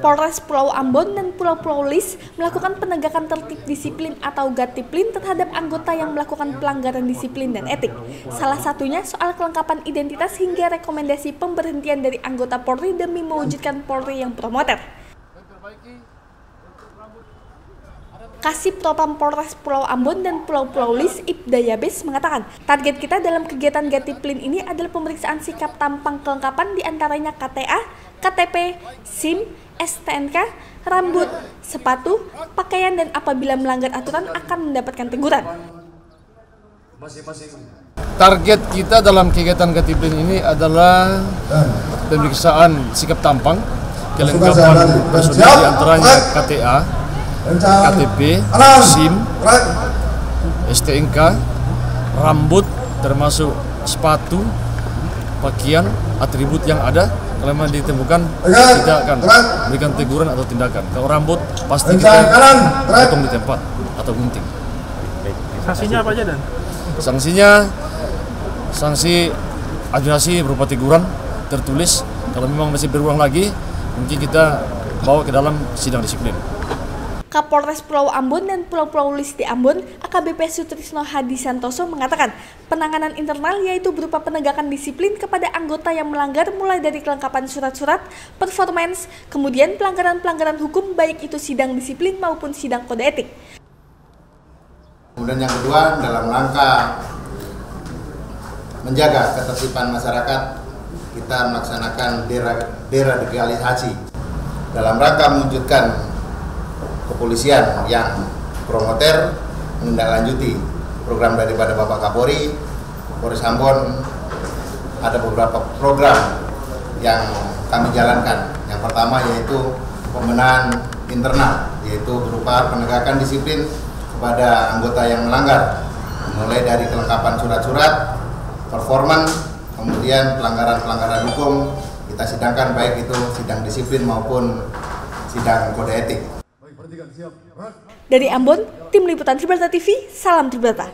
Polres Pulau Ambon dan Pulau-Pulau Lis melakukan penegakan tertib disiplin atau gatiplin terhadap anggota yang melakukan pelanggaran disiplin dan etik. Salah satunya soal kelengkapan identitas hingga rekomendasi pemberhentian dari anggota Polri demi mewujudkan Polri yang promoter. Kasih Propam Polres Pulau Ambon dan Pulau-Pulau Lis Ibda Yabes mengatakan, target kita dalam kegiatan Gatiplin ini adalah pemeriksaan sikap tampang kelengkapan di antaranya KTA, KTP, SIM, STNK, rambut, sepatu, pakaian dan apabila melanggar aturan akan mendapatkan teguran. Target kita dalam kegiatan Gatiplin ini adalah pemeriksaan sikap tampang, kelengkapan personil di antaranya KTA, KTP, SIM, STNK, rambut termasuk sepatu, pakaian, atribut yang ada kalau memang ditemukan tidak akan berikan teguran atau tindakan. Kalau rambut pasti kita potong di tempat atau gunting. Sanksinya apa aja dan? Sanksinya sanksi administrasi berupa teguran tertulis. Kalau memang masih berulang lagi, mungkin kita bawa ke dalam sidang disiplin. Kapolres Pulau Ambon dan Pulau-Pulau Lis Ambon, AKBP Sutrisno Hadi Santoso mengatakan penanganan internal yaitu berupa penegakan disiplin kepada anggota yang melanggar mulai dari kelengkapan surat-surat, performance, kemudian pelanggaran-pelanggaran hukum baik itu sidang disiplin maupun sidang kode etik. Kemudian yang kedua dalam rangka menjaga ketertiban masyarakat kita melaksanakan deradikalisasi dalam rangka mewujudkan kepolisian yang promoter menindaklanjuti program daripada Bapak Kapolri, Polres Ambon ada beberapa program yang kami jalankan. Yang pertama yaitu pembenahan internal, yaitu berupa penegakan disiplin kepada anggota yang melanggar, mulai dari kelengkapan surat-surat, performan, kemudian pelanggaran-pelanggaran hukum kita sidangkan baik itu sidang disiplin maupun sidang kode etik. Dari Ambon, Tim Liputan Tribrata TV, salam Tribrata.